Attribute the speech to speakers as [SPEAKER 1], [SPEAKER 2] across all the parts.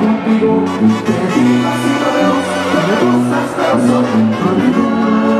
[SPEAKER 1] contigo, te digo así Dios, que me gustas pero soy prohibido.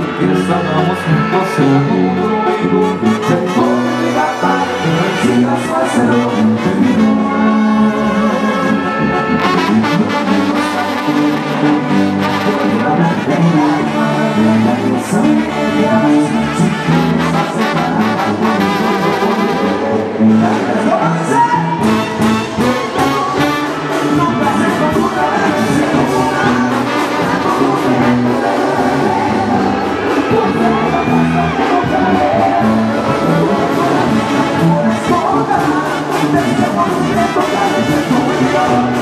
[SPEAKER 1] que estábamos juntos en un Thank you.